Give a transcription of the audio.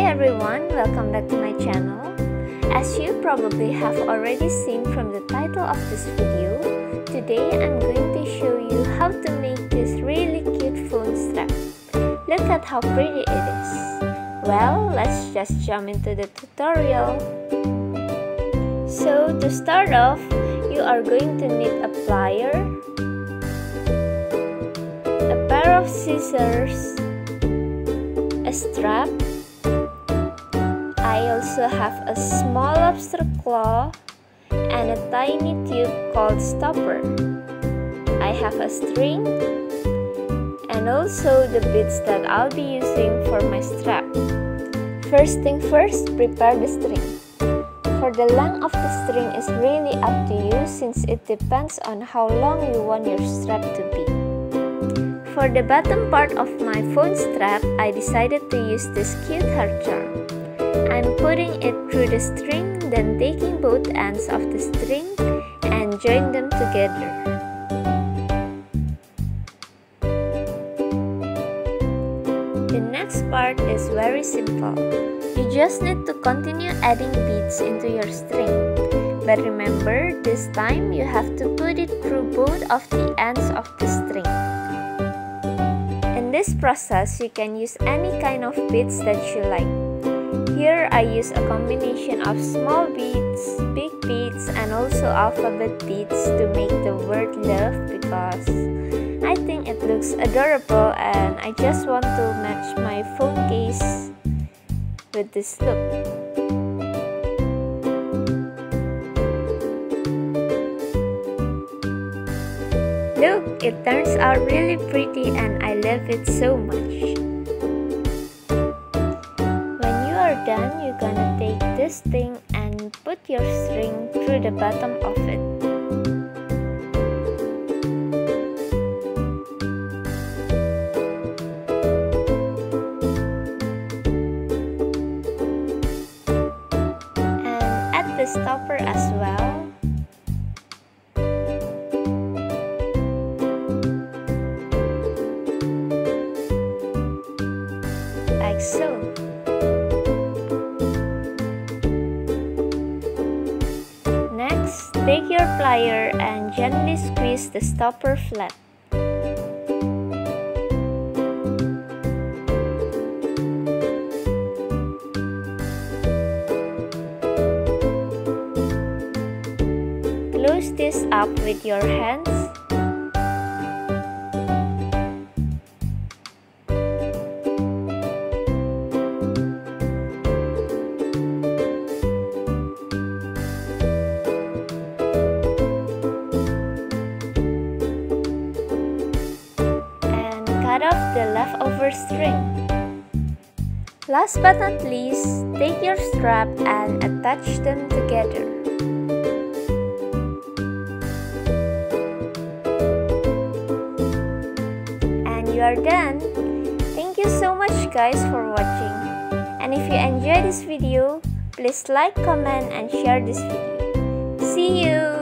Hi everyone, welcome back to my channel. As you probably have already seen from the title of this video, today I'm going to show you how to make this really cute phone strap. Look at how pretty it is. Well, let's just jump into the tutorial. So to start off, you are going to need a plier, a pair of scissors, a strap. I also have a small lobster claw and a tiny tube called stopper. I have a string and also the beads that I'll be using for my strap. First thing first, prepare the string. For the length of the string is really up to you since it depends on how long you want your strap to be. For the bottom part of my phone strap, I decided to use this cute heart charm. I'm putting it through the string, then taking both ends of the string and join them together. The next part is very simple. You just need to continue adding beads into your string. But remember, this time you have to put it through both of the ends of the string. In this process, you can use any kind of beads that you like. Here I use a combination of small beads, big beads, and also alphabet beads to make the word love because I think it looks adorable and I just want to match my phone case with this look. Look, it turns out really pretty and I love it so much. This thing and put your string through the bottom of it. And add the stopper as well. like so. Take your plier and gently squeeze the stopper flat. Close this up with your hands cut off the leftover string. Last but not least, take your strap and attach them together. And you are done! Thank you so much guys for watching. And if you enjoyed this video, please like, comment, and share this video. See you!